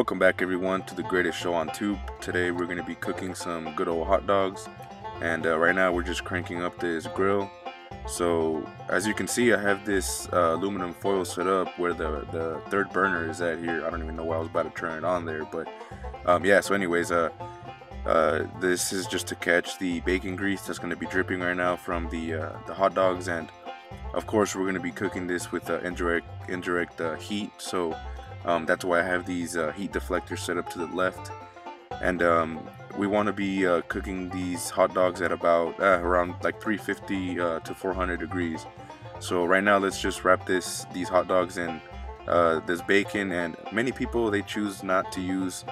Welcome back everyone to the greatest show on tube. Today we're going to be cooking some good old hot dogs and uh, right now we're just cranking up this grill. So as you can see I have this uh, aluminum foil set up where the, the third burner is at here. I don't even know why I was about to turn it on there but um, yeah so anyways uh, uh, this is just to catch the bacon grease that's going to be dripping right now from the, uh, the hot dogs and of course we're going to be cooking this with uh, indirect, indirect uh, heat so um, that's why I have these uh, heat deflectors set up to the left. And um, we want to be uh, cooking these hot dogs at about uh, around like 350 uh, to 400 degrees. So right now let's just wrap this these hot dogs in uh, this bacon and many people they choose not to use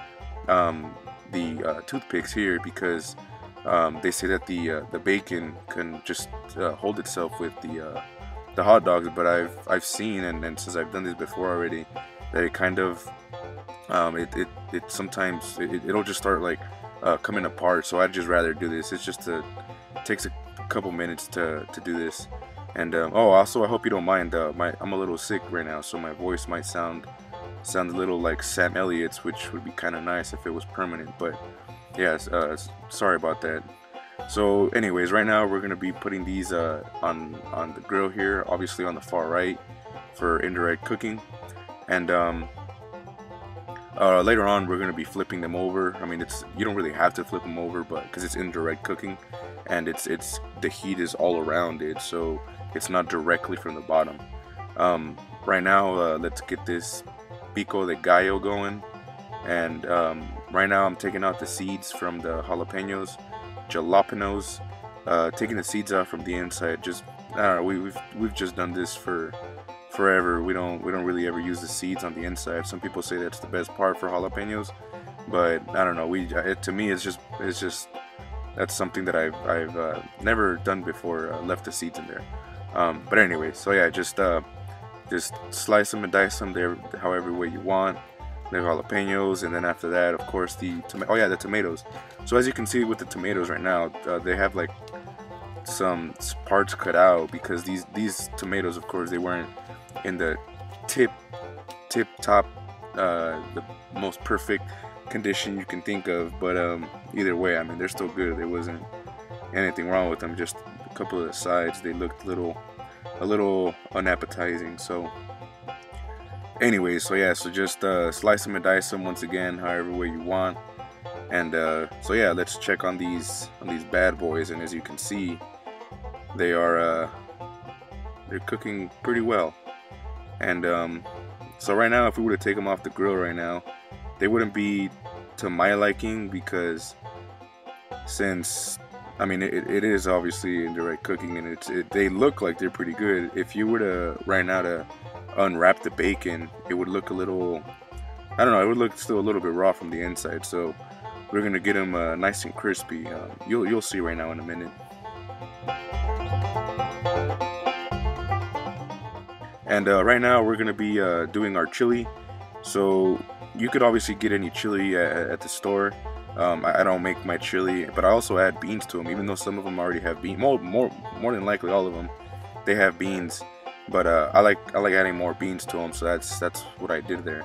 um, the uh, toothpicks here because um, they say that the the bacon can just hold itself with the the hot dogs but I've I've seen and, and since I've done this before already that it kind of um, it, it, it sometimes it, it'll just start like uh, coming apart. So I'd just rather do this. It's just a it takes a couple minutes to, to do this. And um, oh also I hope you don't mind uh, my I'm a little sick right now so my voice might sound sound a little like Sam Elliott's which would be kind of nice if it was permanent but yeah uh, sorry about that. So anyways right now we're gonna be putting these uh, on on the grill here obviously on the far right for indirect cooking and um, uh, later on we're going to be flipping them over. I mean it's you don't really have to flip them over but because it's indirect cooking and it's it's the heat is all around it so it's not directly from the bottom. Um, right now uh, let's get this pico de gallo going. And um, right now I'm taking out the seeds from the jalapenos jalapenos uh, taking the seeds out from the inside just we, we've we've just done this for forever. We don't we don't really ever use the seeds on the inside. Some people say that's the best part for jalapenos, but I don't know. We it, to me it's just it's just that's something that I've I've uh, never done before. Uh, left the seeds in there. Um, but anyway, so yeah, just uh, just slice them and dice them there however way you want. The jalapenos, and then after that, of course, the tomato. oh yeah, the tomatoes. So as you can see with the tomatoes right now, uh, they have like some parts cut out because these these tomatoes, of course, they weren't in the tip tip top uh, the most perfect condition you can think of but um, either way I mean they're still good. There wasn't anything wrong with them just a couple of the sides they looked a little a little unappetizing so. Anyway so yeah so just uh, slice them and dice them once again however way you want. And uh, so yeah let's check on these on these bad boys and as you can see they are uh, they're cooking pretty well and um, so right now, if we were to take them off the grill right now, they wouldn't be to my liking because since I mean it, it is obviously indirect cooking and it's it, they look like they're pretty good. If you were to right now to unwrap the bacon, it would look a little I don't know, it would look still a little bit raw from the inside. So we're gonna get them uh, nice and crispy. Um, you'll you'll see right now in a minute. And uh, right now we're gonna be uh, doing our chili. So you could obviously get any chili at, at the store. Um, I, I, don't make my chili, but I also add beans to them, even though some of them already have beans. More, more, more than likely, all of them, they have beans. But uh, I like, I like adding more beans to them, so that's that's what I did there.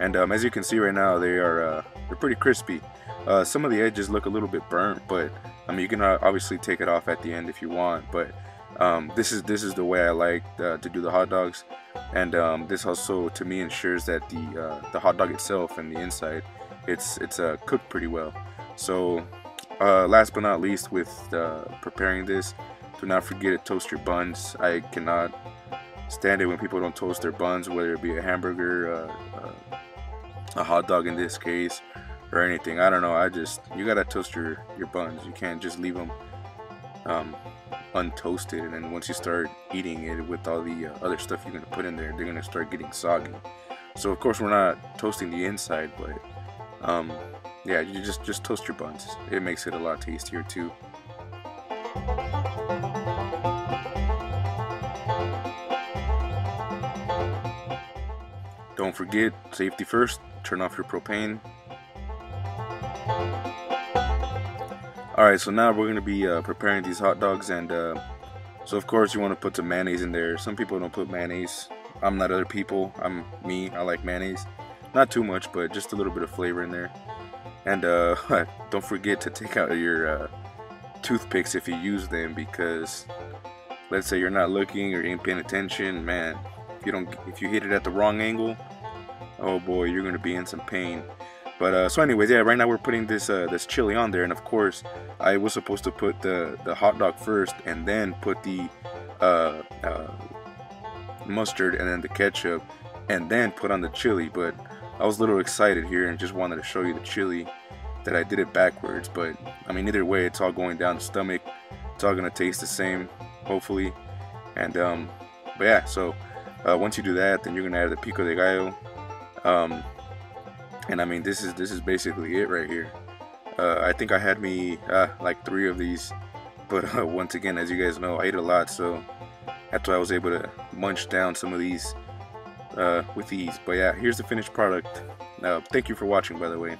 And um, as you can see right now, they are uh, they're pretty crispy. Uh, some of the edges look a little bit burnt, but I mean you can uh, obviously take it off at the end if you want. But um, this is this is the way I like uh, to do the hot dogs, and um, this also to me ensures that the uh, the hot dog itself and the inside, it's it's uh, cooked pretty well. So uh, last but not least, with uh, preparing this, do not forget to toast your buns. I cannot stand it when people don't toast their buns, whether it be a hamburger, uh, a hot dog in this case, or anything. I don't know. I just you gotta toast your your buns. You can't just leave them. Um, untoasted and then once you start eating it with all the uh, other stuff you're going to put in there they're going to start getting soggy. So of course we're not toasting the inside but um, yeah you just just toast your buns. It makes it a lot tastier too. Don't forget safety first. Turn off your propane Alright, so now we're to be uh, preparing these hot dogs and uh, so of course you want to put some mayonnaise in there. Some people don't put mayonnaise. I'm not other people. I'm me. I like mayonnaise. not too much, but just a little bit of flavor in there. And uh, don't forget to take out your uh, toothpicks if you use them because let's say you're not looking or ain't paying attention, man. If you don't, if you hit it at the wrong angle, oh boy, you're gonna be in some pain. But uh, so, anyways, yeah, right now we're putting this uh, this chili on there, and of course, I was supposed to put the the hot dog first, and then put the uh, uh mustard, and then the ketchup, and then put on the chili. But I was a little excited here and just wanted to show you the chili that I did it backwards. But I mean, either way, it's all going down the stomach. It's all gonna taste the same, hopefully. And um, but yeah, so uh, once you do that, then you're gonna add the pico de gallo. Um, and I mean, this is this is basically it right here. Uh, I think I had me uh, like three of these, but uh, once again, as you guys know, I ate a lot, so that's why I was able to munch down some of these uh, with ease. But yeah, here's the finished product. Uh, thank you for watching, by the way.